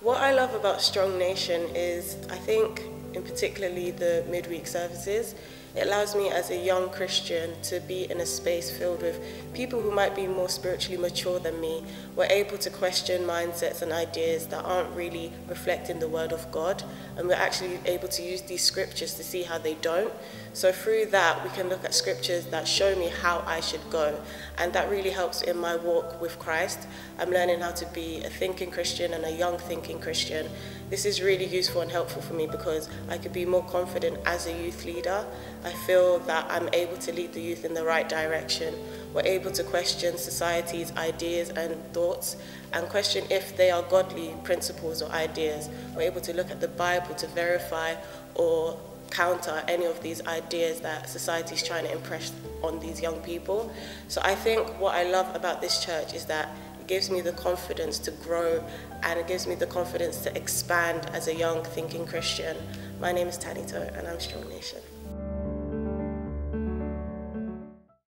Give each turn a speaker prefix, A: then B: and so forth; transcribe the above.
A: What I love about Strong Nation is I think in particularly the midweek services it allows me as a young Christian to be in a space filled with people who might be more spiritually mature than me. We're able to question mindsets and ideas that aren't really reflecting the Word of God, and we're actually able to use these scriptures to see how they don't. So, through that, we can look at scriptures that show me how I should go, and that really helps in my walk with Christ. I'm learning how to be a thinking Christian and a young thinking Christian. This is really useful and helpful for me because I could be more confident as a youth leader I feel that I'm able to lead the youth in the right direction. We're able to question society's ideas and thoughts and question if they are godly principles or ideas. We're able to look at the Bible to verify or counter any of these ideas that society is trying to impress on these young people. So I think what I love about this church is that it gives me the confidence to grow and it gives me the confidence to expand as a young thinking Christian. My name is Tanito and I'm Strong Nation.